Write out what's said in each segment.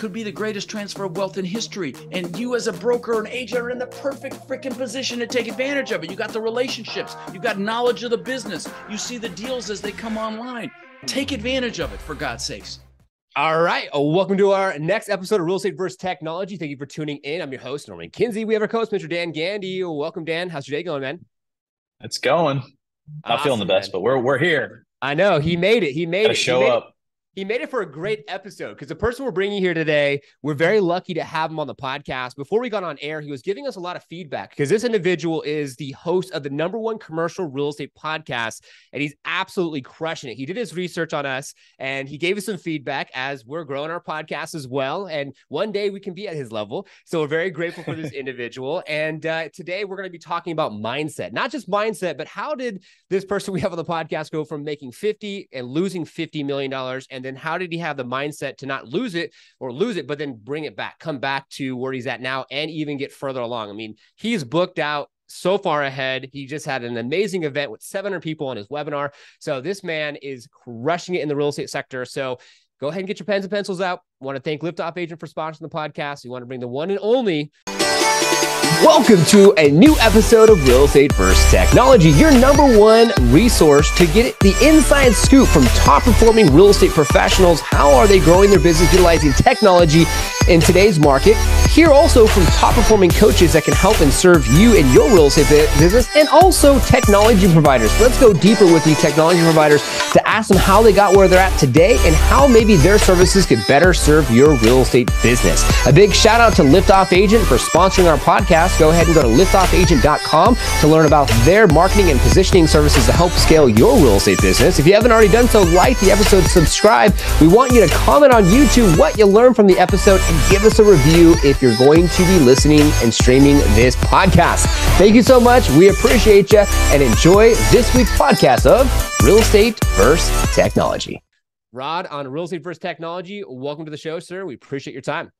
could be the greatest transfer of wealth in history. And you, as a broker and agent, are in the perfect freaking position to take advantage of it. You got the relationships, you got knowledge of the business, you see the deals as they come online. Take advantage of it, for God's sakes. All right. Oh, welcome to our next episode of Real Estate versus Technology. Thank you for tuning in. I'm your host, Norman Kinsey. We have our co-host, Mr. Dan Gandy. Welcome, Dan. How's your day going, man? It's going. Not awesome, feeling the best, man. but we're we're here. I know he made it. He made Gotta it. Show made up. It he made it for a great episode because the person we're bringing here today, we're very lucky to have him on the podcast. Before we got on air, he was giving us a lot of feedback because this individual is the host of the number one commercial real estate podcast, and he's absolutely crushing it. He did his research on us and he gave us some feedback as we're growing our podcast as well. And one day we can be at his level. So we're very grateful for this individual. And uh, today we're going to be talking about mindset, not just mindset, but how did this person we have on the podcast go from making 50 and losing $50 million and and then how did he have the mindset to not lose it or lose it, but then bring it back, come back to where he's at now and even get further along? I mean, he's booked out so far ahead. He just had an amazing event with 700 people on his webinar. So this man is crushing it in the real estate sector. So go ahead and get your pens and pencils out. Want to thank Liftoff Agent for sponsoring the podcast. We want to bring the one and only Welcome to a new episode of Real Estate Versus Technology, your number one resource to get the inside scoop from top performing real estate professionals. How are they growing their business utilizing technology in today's market? Hear also from top performing coaches that can help and serve you in your real estate business and also technology providers. Let's go deeper with these technology providers to ask them how they got where they're at today and how maybe their services could better serve your real estate business. A big shout out to Liftoff Agent for sponsoring our podcast podcast, go ahead and go to liftoffagent.com to learn about their marketing and positioning services to help scale your real estate business. If you haven't already done so, like the episode, subscribe. We want you to comment on YouTube what you learned from the episode and give us a review if you're going to be listening and streaming this podcast. Thank you so much. We appreciate you and enjoy this week's podcast of Real Estate versus Technology. Rod on Real Estate versus Technology, welcome to the show, sir. We appreciate your time.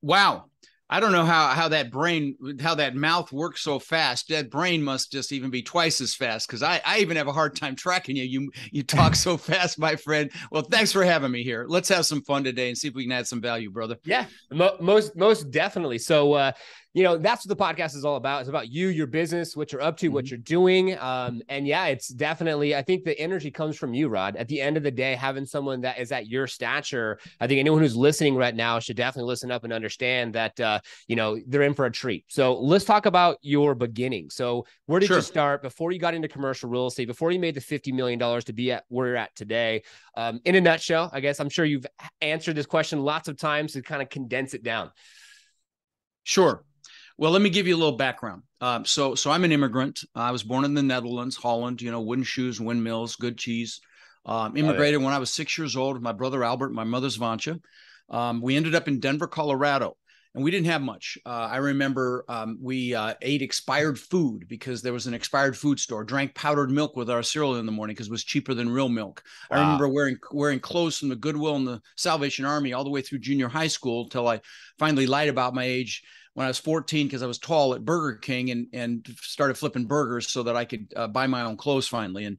Wow. I don't know how how that brain how that mouth works so fast. That brain must just even be twice as fast because I I even have a hard time tracking you. You you talk so fast, my friend. Well, thanks for having me here. Let's have some fun today and see if we can add some value, brother. Yeah, most most definitely. So uh, you know that's what the podcast is all about. It's about you your business what you're up to mm-hmm. what you're doing. Um, and yeah it's definitely i think the energy comes from you rod. At the end of the day having someone that is at your stature i think anyone who's listening right now should definitely listen up and understand that uh, you know they're in for a treat. So let's talk about your beginning. So where did sure. you start before you got into commercial real estate before you made the 50 million dollars to be at where you're at today? Um, in a nutshell i guess i'm sure you've answered this question lots of times to kind of condense it down. Sure. Well, let me give you a little background. Um, so, so I'm an immigrant. I was born in the Netherlands, Holland. You know, wooden shoes, windmills, good cheese. Um, immigrated oh, yeah. when I was six years old with my brother Albert, my mother's Vancia. Um, we ended up in Denver, Colorado, and we didn't have much. Uh, I remember um, we uh, ate expired food because there was an expired food store. Drank powdered milk with our cereal in the morning because it was cheaper than real milk. Wow. I remember wearing wearing clothes from the Goodwill and the Salvation Army all the way through junior high school until I finally lied about my age when I was 14 because I was tall at Burger King and and started flipping burgers so that I could uh, buy my own clothes finally. And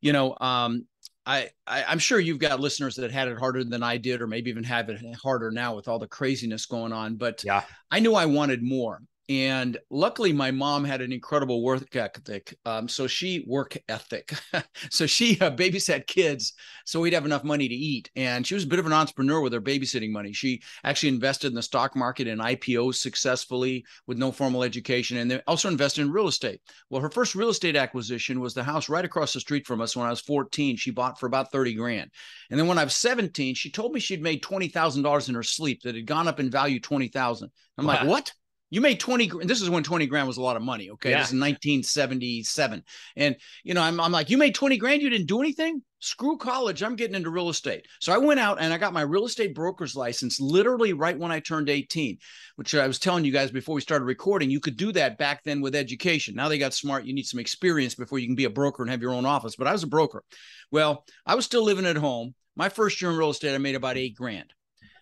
you know, um, I, I am sure you've got listeners that had it harder than I did, or maybe even have it harder now with all the craziness going on. But yeah, I knew I wanted more, and luckily my mom had an incredible work ethic um, so she work ethic. So she uh, babysat kids so we'd have enough money to eat. And she was a bit of an entrepreneur with her babysitting money. She actually invested in the stock market and ipos successfully with no formal education and then also invested in real estate. Well her first real estate acquisition was the house right across the street from us when i was 14 she bought for about 30 grand. And then when i was 17 she told me she'd made $20000 in her sleep that had gone up in value 20000 i'm wow. like what you made 20 this is when 20 grand was a lot of money okay? Yeah. this is 1977 and you know I'm, I'm like you made 20 grand? You didn't do anything? Screw college. I'm getting into real estate. So i went out and i got my real estate broker's license literally right when i turned 18 which i was telling you guys before we started recording you could do that back then with education. Now they got smart. You need some experience before you can be a broker and have your own office. But i was a broker. Well i was still living at home. My first year in real estate i made about eight grand.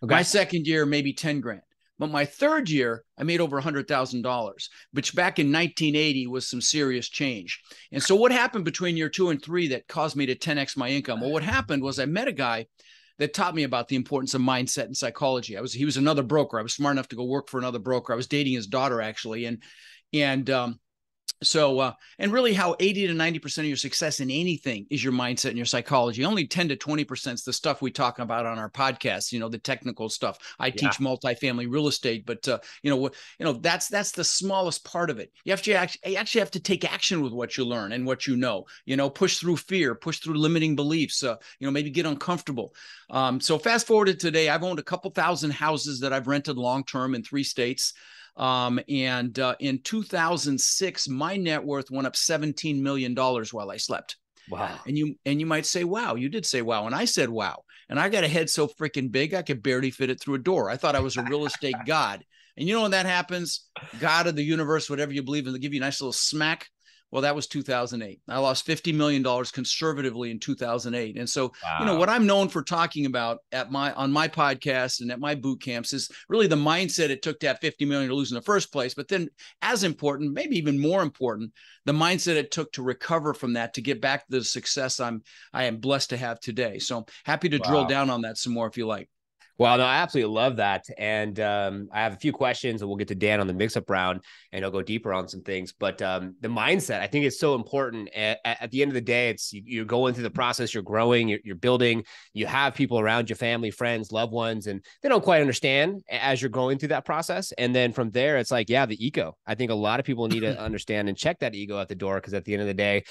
Okay. my second year maybe 10 grand but my third year, I made over $100,000, which back in 1980 was some serious change. And so, what happened between year two and three that caused me to 10x my income? Well, what happened was I met a guy that taught me about the importance of mindset and psychology. I was he was another broker. I was smart enough to go work for another broker. I was dating his daughter actually, and and um, so uh, and really how 80 to 90% of your success in anything is your mindset and your psychology. Only 10 to 20% is the stuff we talk about on our podcast you know the technical stuff. I yeah. teach multifamily real estate but uh, you know you know that's that's the smallest part of it. You have to actually, you actually have to take action with what you learn and what you know you know push through fear push through limiting beliefs uh, you know maybe get uncomfortable. Um, so fast forward to today i've owned a couple thousand houses that i've rented long term in three states um, and uh, in 2006, my net worth went up 17 million dollars while I slept. Wow. And you and you might say, "Wow, you did say wow," and I said, "Wow." And I got a head so freaking big I could barely fit it through a door. I thought I was a real estate god. And you know when that happens, God of the universe, whatever you believe in, they give you a nice little smack. Well, that was 2008. I lost $50 million conservatively in 2008. And so, wow. you know, what I'm known for talking about at my on my podcast and at my boot camps is really the mindset it took to have 50 million to lose in the first place. But then as important, maybe even more important, the mindset it took to recover from that to get back to the success I'm I am blessed to have today. So happy to wow. drill down on that some more if you like. Well, no, I absolutely love that. And um, I have a few questions and we'll get to Dan on the mix up round and he'll go deeper on some things. But um, the mindset, I think is so important. At, at, the end of the day, it's you, are going through the process, you're growing, you're, you're, building, you have people around your family, friends, loved ones, and they don't quite understand as you're going through that process. And then from there, it's like, yeah, the ego. I think a lot of people need to understand and check that ego at the door because at the end of the day,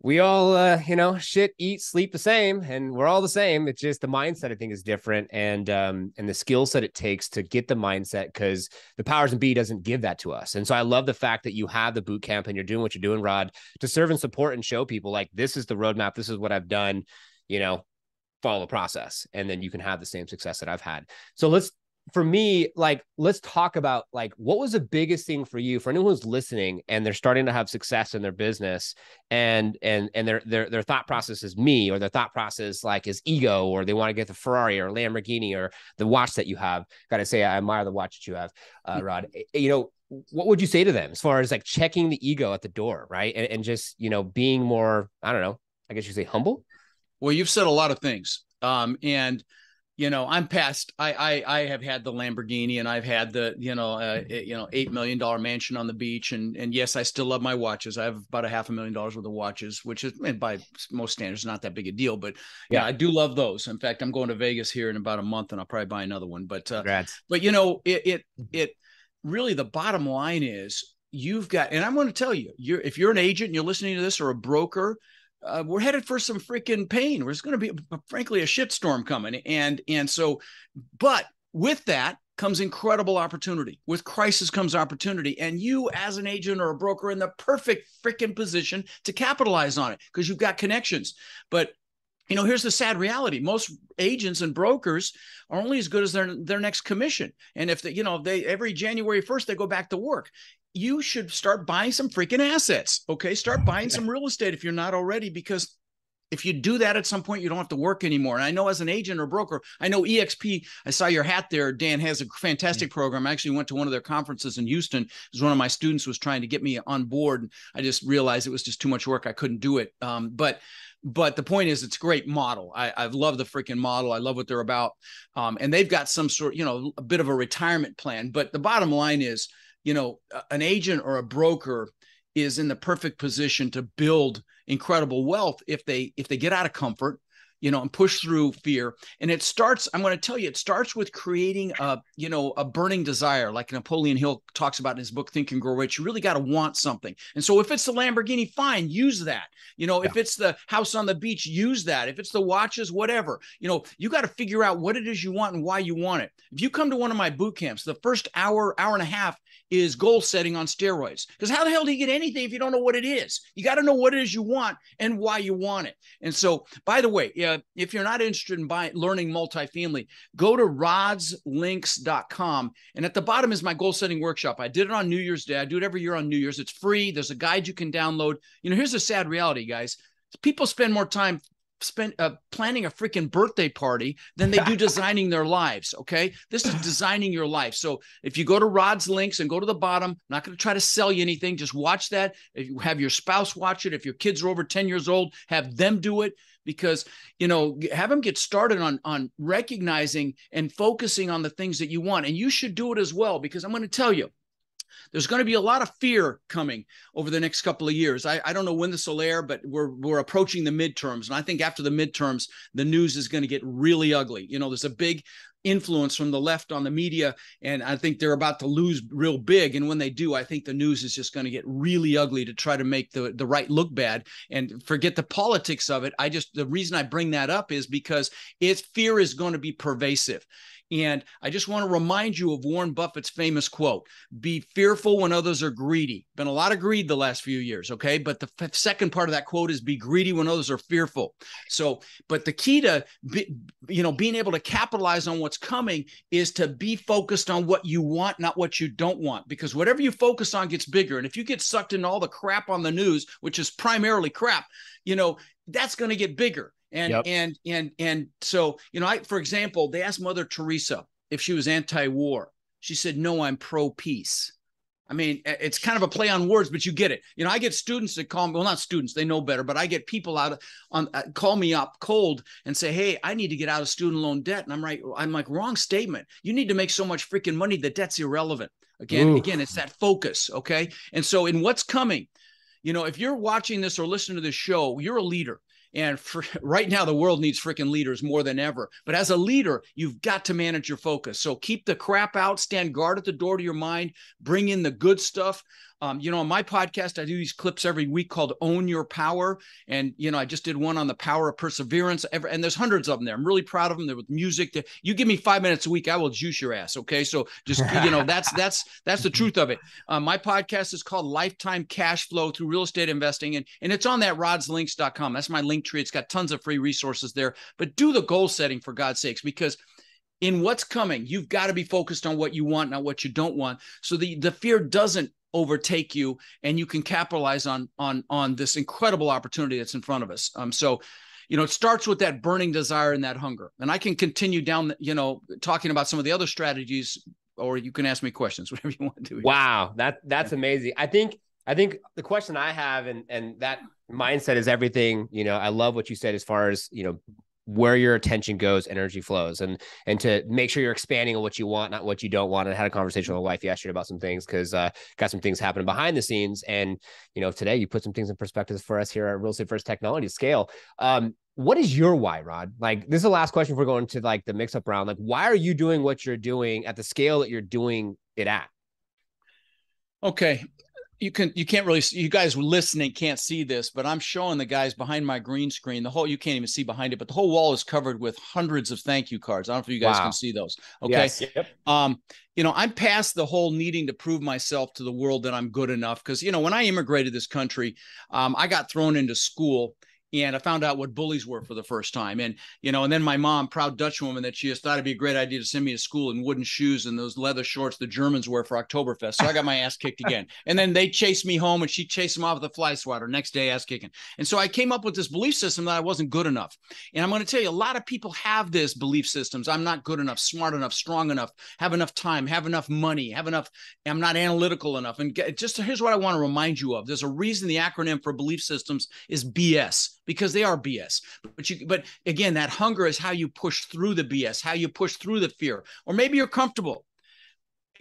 we all uh, you know shit eat sleep the same and we're all the same. It's just the mindset i think is different and um and the skill set it takes to get the mindset because the powers and b doesn't give that to us. And so i love the fact that you have the boot camp and you're doing what you're doing rod to serve and support and show people like this is the roadmap this is what i've done you know follow the process and then you can have the same success that i've had. So let's for me, like, let's talk about like what was the biggest thing for you for anyone who's listening and they're starting to have success in their business and and and their their their thought process is me or their thought process like is ego or they want to get the Ferrari or Lamborghini or the watch that you have. Got to say, I admire the watch that you have, uh, Rod. You know, what would you say to them as far as like checking the ego at the door, right? And, and just you know being more, I don't know, I guess you say humble. Well, you've said a lot of things, um, and you know i'm past I, I i have had the lamborghini and i've had the you know uh, you know eight million dollar mansion on the beach. And and yes i still love my watches. I have about a half a million dollars worth of watches which is by most standards not that big a deal but yeah, yeah. I do love those. In fact i'm going to vegas here in about a month and i'll probably buy another one. But uh, Congrats. but you know it it it really the bottom line is you've got and i'm going to tell you you're if you're an agent and you're listening to this or a broker uh, we're headed for some freaking pain. There's going to be, frankly, a shitstorm coming, and and so, but with that comes incredible opportunity. With crisis comes opportunity, and you, as an agent or a broker, in the perfect freaking position to capitalize on it because you've got connections. But you know, here's the sad reality: most agents and brokers are only as good as their their next commission. And if they, you know, they every January first they go back to work you should start buying some freaking assets. Okay. Start buying some real estate if you're not already, because if you do that at some point, you don't have to work anymore. And I know as an agent or broker, I know EXP, I saw your hat there. Dan has a fantastic mm-hmm. program. I actually went to one of their conferences in Houston because one of my students was trying to get me on board. And I just realized it was just too much work. I couldn't do it. Um, but but the point is it's a great model i i love the freaking model i love what they're about um, and they've got some sort you know a bit of a retirement plan but the bottom line is you know, an agent or a broker is in the perfect position to build incredible wealth if they if they get out of comfort you know and push through fear. And it starts i'm going to tell you it starts with creating a you know a burning desire like napoleon hill talks about in his book think and grow rich. You really got to want something. And so if it's the lamborghini fine use that. You know yeah. if it's the house on the beach use that. If it's the watches whatever. You know you got to figure out what it is you want and why you want it. If you come to one of my boot camps the first hour hour and a half is goal setting on steroids. Because how the hell do you get anything if you don't know what it is? You got to know what it is you want and why you want it. And so, by the way, uh, if you're not interested in buying, learning multifamily, go to rodslinks.com. And at the bottom is my goal setting workshop. I did it on New Year's Day. I do it every year on New Year's. It's free. There's a guide you can download. You know, here's the sad reality, guys. People spend more time spend uh, planning a freaking birthday party than they do designing their lives. Okay. This is designing your life. So if you go to Rod's links and go to the bottom, I'm not going to try to sell you anything. Just watch that. If you have your spouse watch it, if your kids are over 10 years old, have them do it because you know have them get started on on recognizing and focusing on the things that you want and you should do it as well because i'm going to tell you there's going to be a lot of fear coming over the next couple of years. I, I don't know when this will air, but we're we're approaching the midterms, and I think after the midterms, the news is going to get really ugly. You know, there's a big influence from the left on the media and i think they're about to lose real big and when they do i think the news is just going to get really ugly to try to make the the right look bad and forget the politics of it i just the reason i bring that up is because its fear is going to be pervasive and I just want to remind you of Warren Buffett's famous quote Be fearful when others are greedy. Been a lot of greed the last few years, okay? But the f- second part of that quote is be greedy when others are fearful. So, but the key to, be, you know, being able to capitalize on what's coming is to be focused on what you want, not what you don't want, because whatever you focus on gets bigger. And if you get sucked into all the crap on the news, which is primarily crap, you know, that's going to get bigger and yep. and and and so you know, I for example, they asked Mother Teresa if she was anti-war. She said, "No, I'm pro-peace." I mean, it's kind of a play on words, but you get it. You know, I get students that call me, well, not students, they know better, but I get people out on uh, call me up cold and say, "Hey, I need to get out of student loan debt." And I'm right, I'm like, wrong statement. You need to make so much freaking money that debt's irrelevant. Again, Ooh. again, it's that focus, okay? And so in what's coming, you know, if you're watching this or listening to this show, you're a leader. And for, right now, the world needs freaking leaders more than ever. But as a leader, you've got to manage your focus. So keep the crap out, stand guard at the door to your mind, bring in the good stuff. Um, you know, on my podcast, I do these clips every week called Own Your Power. And, you know, I just did one on the power of perseverance. Ever, And there's hundreds of them there. I'm really proud of them. They're with music. You give me five minutes a week, I will juice your ass. Okay. So just, you know, that's, that's, that's the truth of it. Uh, my podcast is called Lifetime Cash Flow Through Real Estate Investing. And, and it's on that rodslinks.com. That's my link tree. It's got tons of free resources there. But do the goal setting for God's sakes, because in what's coming, you've got to be focused on what you want, not what you don't want. So the the fear doesn't overtake you and you can capitalize on on on this incredible opportunity that's in front of us. Um so you know it starts with that burning desire and that hunger. And i can continue down you know talking about some of the other strategies or you can ask me questions whatever you want to do. Wow. That that's amazing. I think i think the question i have and and that mindset is everything. You know i love what you said as far as you know where your attention goes, energy flows, and and to make sure you're expanding on what you want, not what you don't want. I had a conversation with my wife yesterday about some things because uh, got some things happening behind the scenes, and you know today you put some things in perspective for us here at Real Estate versus Technology Scale. Um, what is your why, Rod? Like this is the last question. If we're going to like the mix up round, like why are you doing what you're doing at the scale that you're doing it at? Okay, you can you can't really see, you guys listening can't see this but i'm showing the guys behind my green screen the whole you can't even see behind it but the whole wall is covered with hundreds of thank you cards i don't know if you guys wow. can see those okay yes. yep. um you know i'm past the whole needing to prove myself to the world that i'm good enough because you know when i immigrated this country um, i got thrown into school and I found out what bullies were for the first time. And you know, and then my mom, proud Dutch woman, that she just thought it'd be a great idea to send me to school in wooden shoes and those leather shorts the Germans wear for Oktoberfest. So I got my ass kicked again. And then they chased me home, and she chased them off with a fly swatter. Next day, ass kicking. And so I came up with this belief system that I wasn't good enough. And I'm going to tell you, a lot of people have this belief systems. I'm not good enough, smart enough, strong enough, have enough time, have enough money, have enough. I'm not analytical enough. And just here's what I want to remind you of. There's a reason the acronym for belief systems is BS because they are BS. But you but again, that hunger is how you push through the BS, how you push through the fear. Or maybe you're comfortable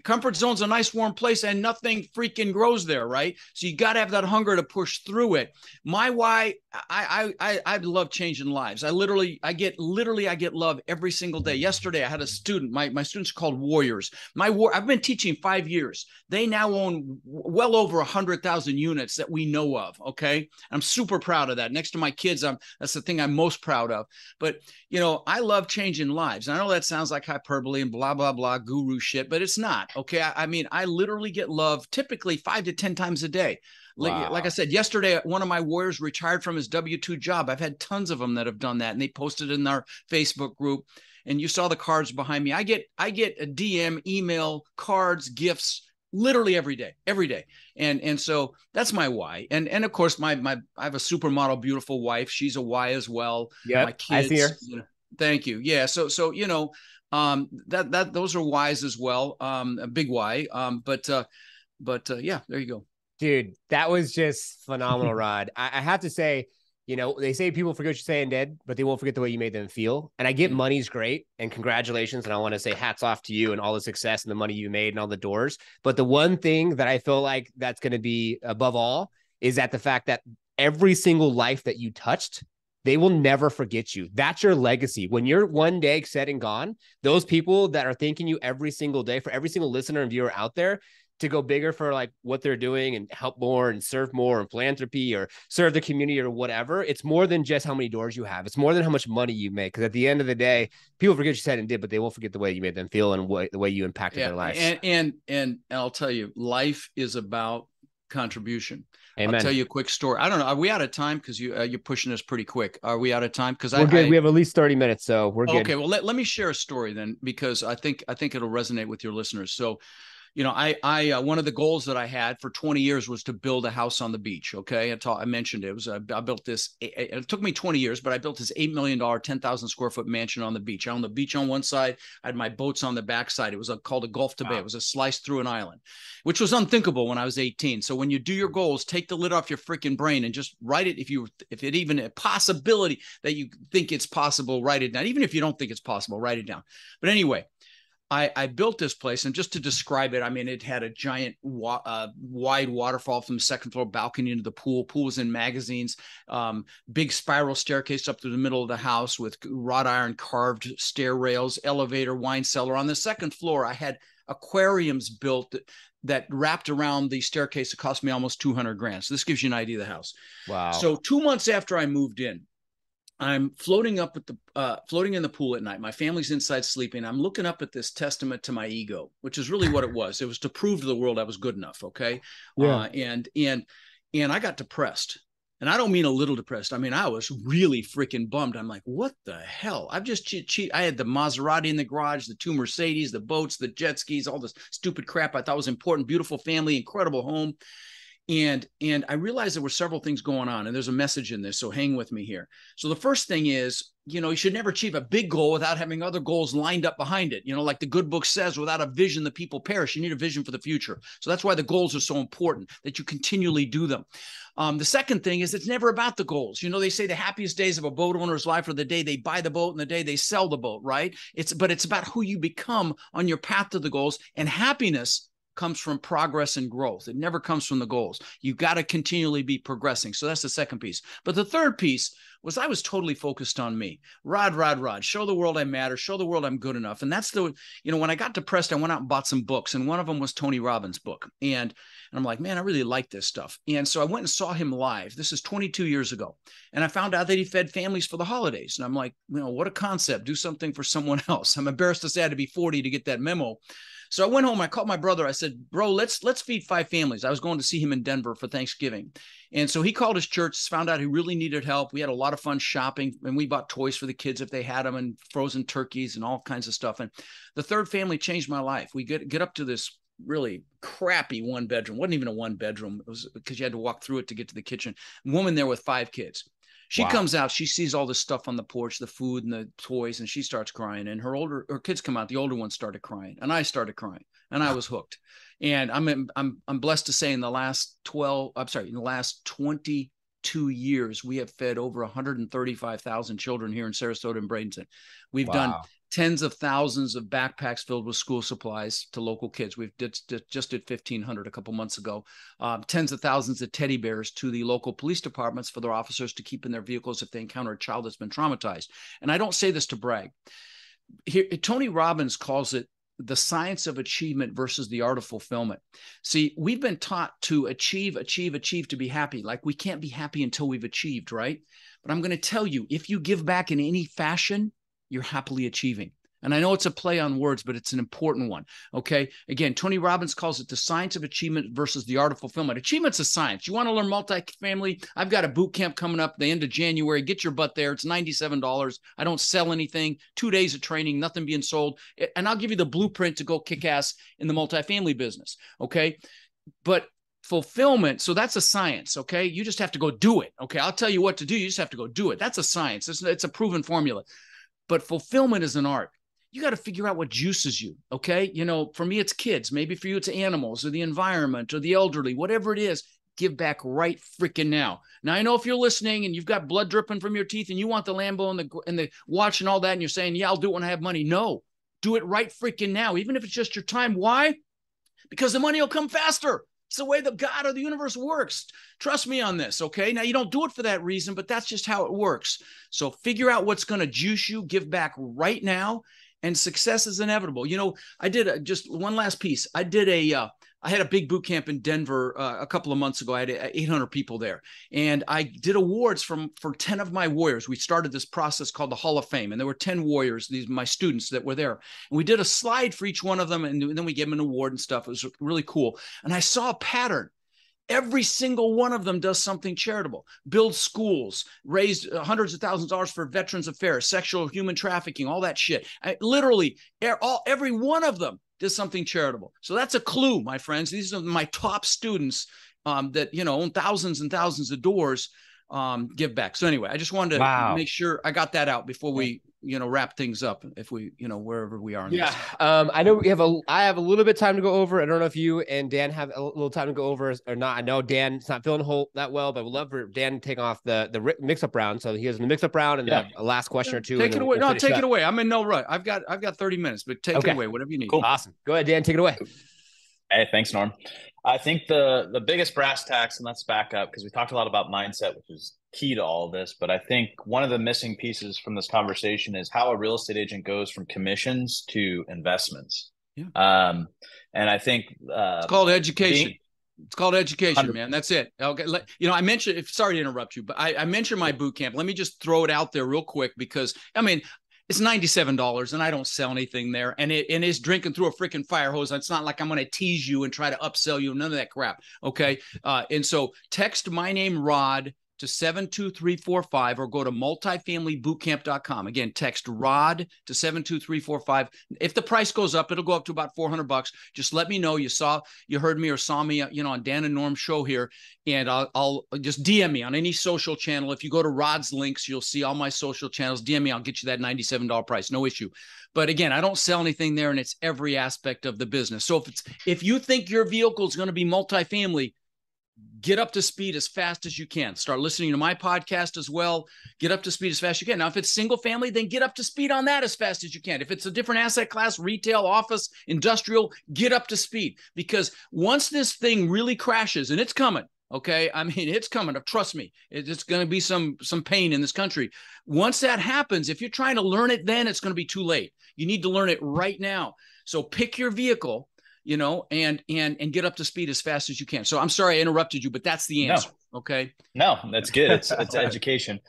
comfort zone's a nice warm place and nothing freaking grows there right? So you got to have that hunger to push through it. My why I, I i love changing lives. I literally i get literally i get love every single day. Yesterday i had a student my, my students called warriors. My war i've been teaching five years. They now own well over a hundred thousand units that we know of okay? I'm super proud of that. Next to my kids i'm that's the thing i'm most proud of. But you know i love changing lives. I know that sounds like hyperbole and blah blah blah guru shit but it's not Okay. I, I, mean, I literally get love typically five to 10 times a day. Like, wow. like I said, yesterday, one of my warriors retired from his W 2 job. I've had tons of them that have done that, and they posted in our Facebook group. And you saw the cards behind me. I get, I get a DM, email, cards, gifts literally every day every day and and so that's my why and and of course my my i have a supermodel beautiful wife she's a why as well yeah my kids I see her. You know, thank you yeah so so you know um, that that those are wise as well. Um, a big why. Um, but uh, but uh, yeah, there you go, dude. That was just phenomenal, Rod. I, I have to say, you know, they say people forget what you say and dead, but they won't forget the way you made them feel. And I get mm-hmm. money's great and congratulations. And I want to say hats off to you and all the success and the money you made and all the doors. But the one thing that I feel like that's going to be above all is that the fact that every single life that you touched, they will never forget you. That's your legacy. When you're one day said and gone, those people that are thanking you every single day for every single listener and viewer out there, to go bigger for like what they're doing and help more and serve more and philanthropy or serve the community or whatever. It's more than just how many doors you have. It's more than how much money you make. Because at the end of the day, people forget you said and did, but they won't forget the way you made them feel and what, the way you impacted yeah, their lives. And, and and I'll tell you, life is about contribution. Amen. I'll tell you a quick story. I don't know. Are we out of time? Because you uh, you're pushing us pretty quick. Are we out of time? Because we're I, good. I, we have at least thirty minutes, so we're good. Okay. Well, let, let me share a story then, because I think I think it'll resonate with your listeners. So, you know, I, I, uh, one of the goals that I had for 20 years was to build a house on the beach. Okay. I, I mentioned it, it was, uh, I built this, it took me 20 years, but I built this $8 million, 10,000 square foot mansion on the beach. I owned the beach on one side. I had my boats on the backside. It was a, called a Gulf to wow. Bay. It was a slice through an island, which was unthinkable when I was 18. So when you do your goals, take the lid off your freaking brain and just write it. If you, if it even a possibility that you think it's possible, write it down. Even if you don't think it's possible, write it down. But anyway, I, I, built this place, and just to describe it, I mean, it had a giant, wa- uh, wide waterfall from the second floor balcony into the pool. Pool was in magazines. Um, big spiral staircase up through the middle of the house with wrought iron carved stair rails, elevator, wine cellar. On the second floor, I had aquariums built that, that wrapped around the staircase. It cost me almost two hundred grand. So this gives you an idea of the house. Wow. So two months after I moved in, I'm floating up at the uh, floating in the pool at night. My family's inside sleeping. I'm looking up at this testament to my ego, which is really what it was. It was to prove to the world I was good enough. Okay. Yeah. Uh, and and and I got depressed. And I don't mean a little depressed. I mean I was really freaking bummed. I'm like, what the hell? I've just cheat. cheat. I had the Maserati in the garage, the two Mercedes, the boats, the jet skis, all this stupid crap I thought was important. Beautiful family, incredible home and and i realized there were several things going on and there's a message in this so hang with me here. So the first thing is you know you should never achieve a big goal without having other goals lined up behind it. You know like the good book says without a vision the people perish. You need a vision for the future. So that's why the goals are so important that you continually do them. Um, the second thing is it's never about the goals. You know they say the happiest days of a boat owner's life are the day they buy the boat and the day they sell the boat right? It's but it's about who you become on your path to the goals and happiness comes from progress and growth. It never comes from the goals. You've got to continually be progressing. So that's the second piece. But the third piece was I was totally focused on me. Rod, Rod, Rod, show the world I matter, show the world I'm good enough. And that's the, you know, when I got depressed, I went out and bought some books. And one of them was Tony Robbins' book. And, and I'm like, man, I really like this stuff. And so I went and saw him live. This is 22 years ago. And I found out that he fed families for the holidays. And I'm like, you know, what a concept. Do something for someone else. I'm embarrassed to say I had to be 40 to get that memo. So I went home. I called my brother. I said, "Bro, let's let's feed five families." I was going to see him in Denver for Thanksgiving, and so he called his church. Found out he really needed help. We had a lot of fun shopping, and we bought toys for the kids if they had them, and frozen turkeys and all kinds of stuff. And the third family changed my life. We get get up to this really crappy one bedroom. wasn't even a one bedroom. It was because you had to walk through it to get to the kitchen. Woman there with five kids. She wow. comes out, she sees all this stuff on the porch, the food and the toys, and she starts crying. And her older her kids come out, the older one started crying, and I started crying, and I was hooked. And I'm in, I'm I'm blessed to say in the last 12, I'm sorry, in the last 22 years, we have fed over 135,000 children here in Sarasota and Bradenton. We've wow. done tens of thousands of backpacks filled with school supplies to local kids. We've did, did, just did 1,500 a couple months ago. Um, tens of thousands of teddy bears to the local police departments for their officers to keep in their vehicles if they encounter a child that's been traumatized. And I don't say this to brag. Here, Tony Robbins calls it the science of achievement versus the art of fulfillment. See, we've been taught to achieve, achieve, achieve to be happy. Like we can't be happy until we've achieved, right? But I'm going to tell you if you give back in any fashion, you're happily achieving. And I know it's a play on words, but it's an important one. Okay. Again, Tony Robbins calls it the science of achievement versus the art of fulfillment. Achievement's a science. You want to learn multifamily? I've got a boot camp coming up the end of January. Get your butt there. It's $97. I don't sell anything. Two days of training, nothing being sold. And I'll give you the blueprint to go kick ass in the multifamily business. Okay. But fulfillment so that's a science okay you just have to go do it okay i'll tell you what to do you just have to go do it that's a science it's, it's a proven formula but fulfillment is an art. You got to figure out what juices you. Okay. You know, for me, it's kids. Maybe for you, it's animals or the environment or the elderly, whatever it is. give back right freaking now. Now I know if you're listening and you've got blood dripping from your teeth and you want the Lambo and the and the watch and all that, and you're saying, "Yeah, I'll do it when I have money." No, do it right freaking now, even if it's just your time. Why? Because the money will come faster. It's the way the God or the universe works. Trust me on this, okay? Now, you don't do it for that reason, but that's just how it works. So figure out what's going to juice you, give back right now, and success is inevitable. You know, I did a, just one last piece. I did a, uh, I had a big boot camp in Denver uh, a couple of months ago. I had 800 people there, and I did awards from for 10 of my warriors. We started this process called the Hall of Fame, and there were 10 warriors, these my students that were there. And we did a slide for each one of them, and then we gave them an award and stuff. It was really cool. And I saw a pattern. Every single one of them does something charitable, build schools, raise hundreds of thousands of dollars for Veterans Affairs, sexual human trafficking, all that shit. I, literally, all, every one of them did something charitable. So that's a clue, my friends. These are my top students um, that you know own thousands and thousands of doors um, give back. So anyway, I just wanted to wow. make sure I got that out before we you know wrap things up if we you know wherever we are yeah um i know we have a i have a little bit of time to go over. I don't know if you and dan have a little time to go over or not. I know dan's not feeling whole that well but we'd love for dan to take off the the mix up round. So he has the mix up round and yeah. a last question or two take it away. we'll no take up. it away. I'm in no rush. I've got i've got 30 minutes but take okay. it away whatever you need. Cool. awesome. Go ahead dan. Take it away. Hey thanks norm. I think the the biggest brass tacks, and let's back up because we talked a lot about mindset, which is key to all of this. But I think one of the missing pieces from this conversation is how a real estate agent goes from commissions to investments. Yeah. Um, and I think uh, it's called education. Being, it's called education, man. That's it. Okay. Let, you know, I mentioned, if, sorry to interrupt you, but I, I mentioned my boot camp. Let me just throw it out there real quick because, I mean, it's $97 and I don't sell anything there. And it and it's drinking through a freaking fire hose. It's not like I'm going to tease you and try to upsell you. None of that crap. Okay. Uh, and so text my name, Rod, to 72345 or go to multifamilybootcamp.com. Again, text ROD to 72345. If the price goes up, it'll go up to about 400 bucks. Just let me know you saw, you heard me or saw me, you know, on Dan and Norm show here. And I'll, I'll just DM me on any social channel. If you go to Rod's links, you'll see all my social channels. DM me, I'll get you that $97 price. No issue. But again, I don't sell anything there and it's every aspect of the business. So if it's, if you think your vehicle is going to be multifamily, get up to speed as fast as you can. Start listening to my podcast as well. Get up to speed as fast as you can. Now, if it's single family, then get up to speed on that as fast as you can. If it's a different asset class, retail, office, industrial, get up to speed. Because once this thing really crashes, and it's coming, okay i mean it's coming uh, trust me it's going to be some some pain in this country once that happens if you're trying to learn it then it's going to be too late you need to learn it right now so pick your vehicle you know, and and and get up to speed as fast as you can. So I'm sorry I interrupted you, but that's the answer. No. Okay. No, that's good. It's it's education.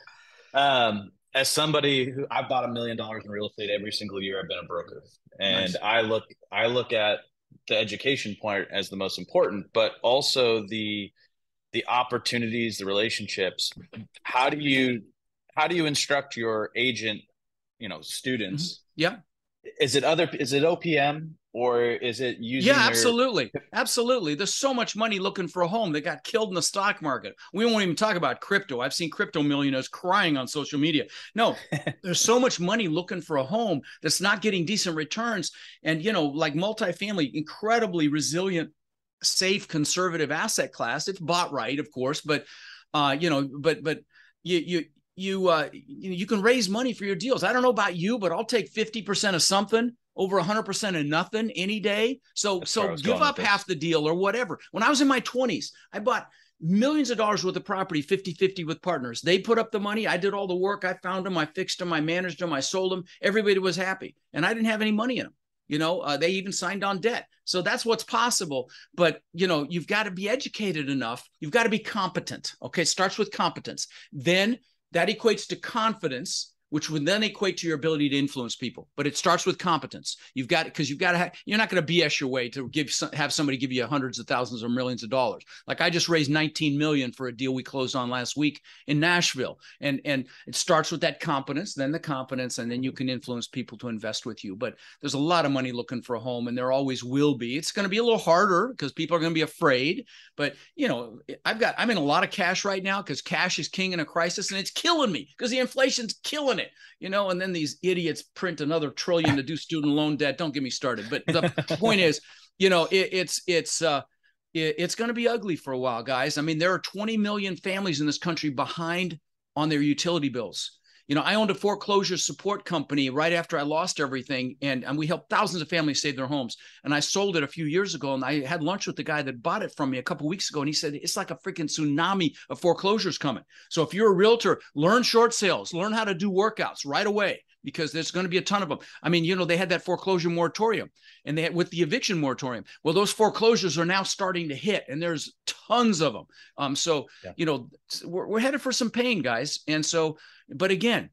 Um, as somebody who I've bought a million dollars in real estate every single year, I've been a broker, and nice. I look I look at the education part as the most important, but also the the opportunities, the relationships. How do you how do you instruct your agent, you know, students? Mm-hmm. Yeah. Is it other? Is it OPM? or is it using yeah absolutely. Absolutely. There's so much money looking for a home that got killed in the stock market. We won't even talk about crypto. I've seen crypto millionaires crying on social media. No there's so much money looking for a home that's not getting decent returns. And you know like multifamily incredibly resilient safe conservative asset class. It's bought right of course but uh you know but but you you you uh you, you can raise money for your deals i don't know about you but i'll take 50% of something over 100% of nothing any day. So That's so give up half the deal or whatever. When I was in my 20s, I bought millions of dollars worth of property 50-50 with partners. They put up the money, I did all the work, I found them, I fixed them, I managed them, I sold them. Everybody was happy. And I didn't have any money in them. You know, uh, they even signed on debt. So that's what's possible. But, you know, you've got to be educated enough. You've got to be competent. Okay. It starts with competence. Then that equates to confidence which would then equate to your ability to influence people. But it starts with competence. You've got because you've got to have. You're not going to BS your way to give have somebody give you hundreds of thousands or millions of dollars. Like I just raised 19 million for a deal we closed on last week in Nashville, and and it starts with that competence, then the competence, and then you can influence people to invest with you. But there's a lot of money looking for a home, and there always will be. It's going to be a little harder because people are going to be afraid. But you know, I've got I'm in a lot of cash right now because cash is king in a crisis, and it's killing me because the inflation's killing it, you know, and then these idiots print another trillion to do student loan debt. Don't get me started. But the point is, you know, it, it's it's uh it's going to be ugly for a while, guys. I mean, there are 20 million families in this country behind on their utility bills. You know, I owned a foreclosure support company right after I lost everything, and, and we helped thousands of families save their homes. And I sold it a few years ago, and I had lunch with the guy that bought it from me a couple weeks ago, and he said it's like a freaking tsunami of foreclosures coming. So if you're a realtor, learn short sales, learn how to do workouts right away because there's going to be a ton of them. I mean, you know, they had that foreclosure moratorium and they had with the eviction moratorium. Well, those foreclosures are now starting to hit and there's tons of them. Um, so, yeah. you know, we're, we're headed for some pain, guys. And so, but again,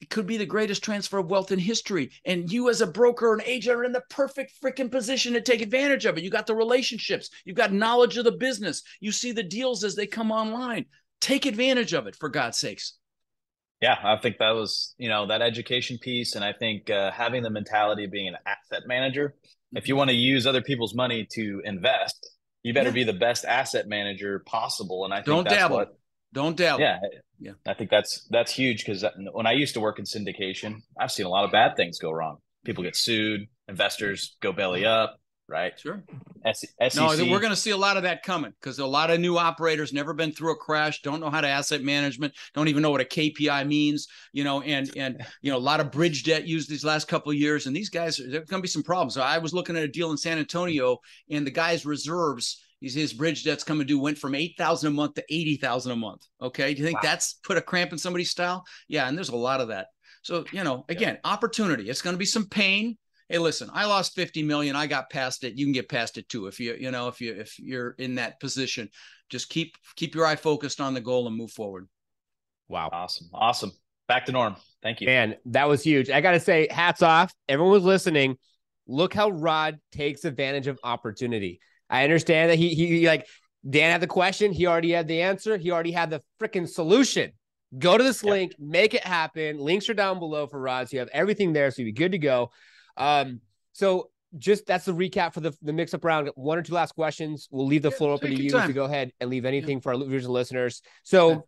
it could be the greatest transfer of wealth in history. And you, as a broker or an agent, are in the perfect freaking position to take advantage of it. You got the relationships, you've got knowledge of the business, you see the deals as they come online. Take advantage of it, for God's sakes. Yeah, I think that was, you know, that education piece. And I think uh, having the mentality of being an asset manager, if you mm-hmm. want to use other people's money to invest, you better yeah. be the best asset manager possible. And I think don't that's dabble. What, don't dabble. Yeah. Yeah. I think that's, that's huge because when I used to work in syndication, I've seen a lot of bad things go wrong. People get sued, investors go belly up, right? Sure. SEC. No, we're going to see a lot of that coming because a lot of new operators never been through a crash, don't know how to asset management, don't even know what a KPI means, you know, and and you know a lot of bridge debt used these last couple of years, and these guys there's going to be some problems. So I was looking at a deal in San Antonio, and the guy's reserves. His bridge debt's coming due went from eight thousand a month to eighty thousand a month. Okay, do you think wow. that's put a cramp in somebody's style? Yeah, and there's a lot of that. So you know, again, yeah. opportunity. It's going to be some pain hey listen i lost 50 million i got past it you can get past it too if you you know if you if you're in that position. Just keep keep your eye focused on the goal and move forward. Wow. Awesome awesome. Back to norm thank you. Man that was huge. I gotta say hats off everyone was listening. Look how rod takes advantage of opportunity. I understand that he he like dan had the question he already had the answer he already had the freaking solution. Go to this yep. link make it happen. Links are down below for rod so you have everything there so you'll be good to go um, so just that's the recap for the, the mix up round. One or two last questions. We'll leave the yeah, floor open to you time. to go ahead and leave anything yeah. for our viewers and listeners. So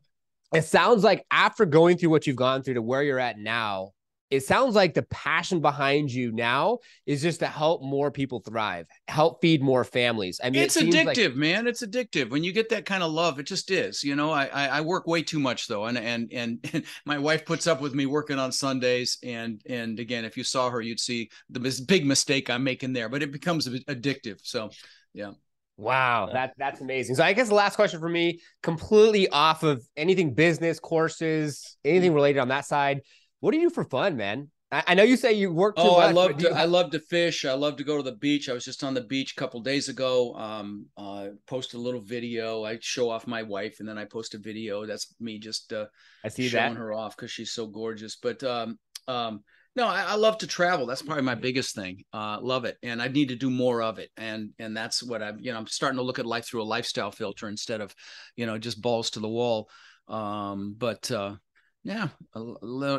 it sounds like after going through what you've gone through to where you're at now, it sounds like the passion behind you now is just to help more people thrive, help feed more families. I mean, it's it addictive, like- man. It's addictive when you get that kind of love. It just is. You know, I, I, I work way too much though, and, and and and my wife puts up with me working on Sundays. And and again, if you saw her, you'd see the big mistake I'm making there. But it becomes addictive. So, yeah. Wow, that that's amazing. So I guess the last question for me, completely off of anything business, courses, anything mm. related on that side what do you do for fun, man? I, I know you say you work. oh, much, I love to. Have... I love to fish. I love to go to the beach. I was just on the beach a couple days ago. Um, uh, posted a little video. I show off my wife, and then I post a video. That's me just. Uh, I see showing that. her off because she's so gorgeous. But um, um, no, I, I, love to travel. That's probably my biggest thing. Uh, love it, and I need to do more of it. And and that's what I'm. You know, I'm starting to look at life through a lifestyle filter instead of, you know, just balls to the wall. Um, but uh, yeah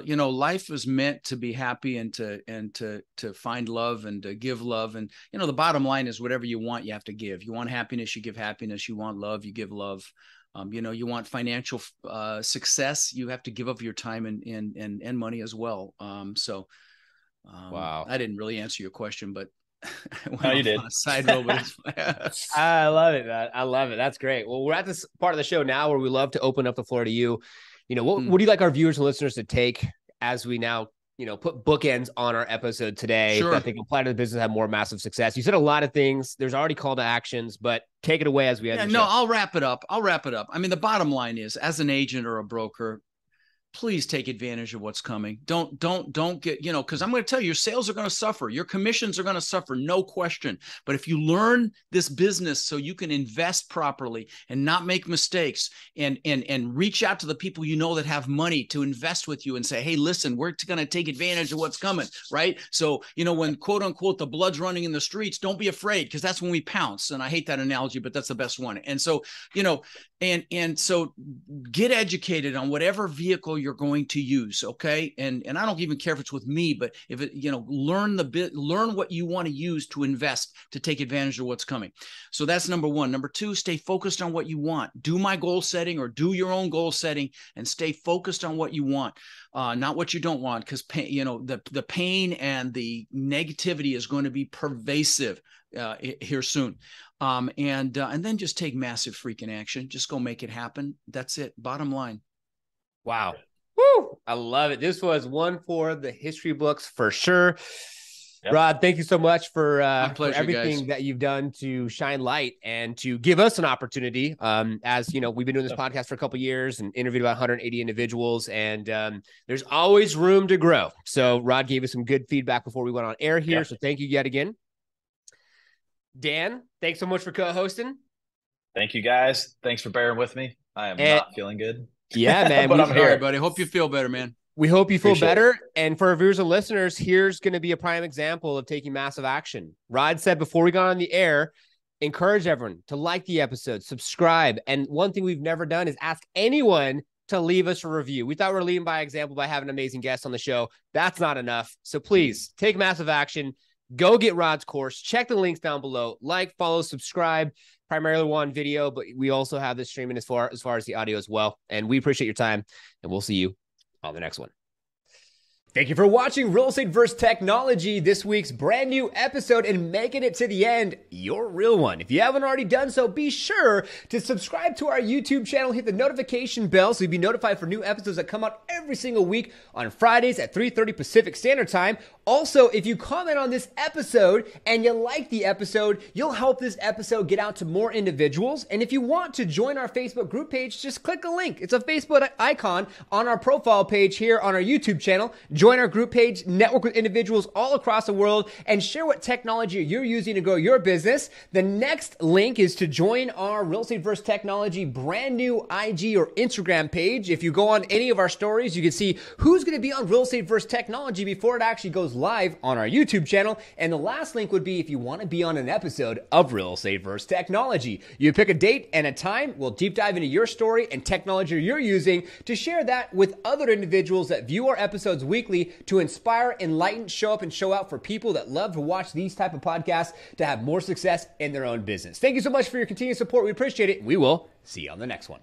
you know life is meant to be happy and to and to to find love and to give love and you know the bottom line is whatever you want you have to give you want happiness you give happiness you want love you give love um, you know you want financial uh, success you have to give up your time and and and, and money as well um, so um, wow i didn't really answer your question but no, you did. Side road, I love it, man. I love it. That's great. Well, we're at this part of the show now where we love to open up the floor to you you know, what, mm. what do you like our viewers and listeners to take as we now, you know, put bookends on our episode today sure. that they can apply to the business, have more massive success? You said a lot of things. There's already call to actions, but take it away as we end. Yeah, no, I'll wrap it up. I'll wrap it up. I mean, the bottom line is, as an agent or a broker, please take advantage of what's coming. Don't don't don't get, you know, cuz I'm going to tell you your sales are going to suffer. Your commissions are going to suffer, no question. But if you learn this business so you can invest properly and not make mistakes and and and reach out to the people you know that have money to invest with you and say, "Hey, listen, we're going to take advantage of what's coming." Right? So, you know, when quote unquote the blood's running in the streets, don't be afraid because that's when we pounce. And I hate that analogy, but that's the best one. And so, you know, and and so get educated on whatever vehicle you're going to use okay? And and i don't even care if it's with me but if it you know learn the bit learn what you want to use to invest to take advantage of what's coming. So that's number one. Number two stay focused on what you want. Do my goal setting or do your own goal setting and stay focused on what you want uh, not what you don't want, because pain, you know, the the pain and the negativity is going to be pervasive uh, here soon. Um, and uh, and then just take massive freaking action. Just go make it happen. That's it. Bottom line. Wow. Woo! I love it. This was one for the history books for sure. Yep. Rod, thank you so much for, uh, pleasure, for everything guys. that you've done to shine light and to give us an opportunity. Um, as you know, we've been doing this podcast for a couple years and interviewed about 180 individuals, and um, there's always room to grow. So, Rod gave us some good feedback before we went on air here. So, thank you yet again. Dan, thanks so much for co-hosting. Thank you, guys. Thanks for bearing with me. I am and, not feeling good. Yeah, man. but I'm here, buddy. Hope you feel better, man. We hope you feel Appreciate better. It. And for our viewers and listeners, here's going to be a prime example of taking massive action. Rod said before we got on the air, encourage everyone to like the episode, subscribe. And one thing we've never done is ask anyone to leave us a review. We thought we are leading by example by having amazing guests on the show. That's not enough. So please take massive action. Go get Rod's course. Check the links down below. Like, follow, subscribe. Primarily one video, but we also have this streaming as far as far as the audio as well. And we appreciate your time, and we'll see you on the next one. Thank you for watching Real Estate vs. Technology, this week's brand new episode, and making it to the end, your real one. If you haven't already done so, be sure to subscribe to our YouTube channel, hit the notification bell so you'll be notified for new episodes that come out every single week on Fridays at 3.30 Pacific Standard Time. Also, if you comment on this episode and you like the episode, you'll help this episode get out to more individuals. And if you want to join our Facebook group page, just click a link. It's a Facebook icon on our profile page here on our YouTube channel. Join our group page, network with individuals all across the world, and share what technology you're using to grow your business. The next link is to join our Real Estate vs. Technology brand new IG or Instagram page. If you go on any of our stories, you can see who's going to be on Real Estate vs. Technology before it actually goes live on our YouTube channel. And the last link would be if you want to be on an episode of Real Estate vs. Technology. You pick a date and a time. We'll deep dive into your story and technology you're using to share that with other individuals that view our episodes weekly to inspire, enlighten, show up, and show out for people that love to watch these type of podcasts to have more success in their own business. Thank you so much for your continued support. We appreciate it. We will see you on the next one.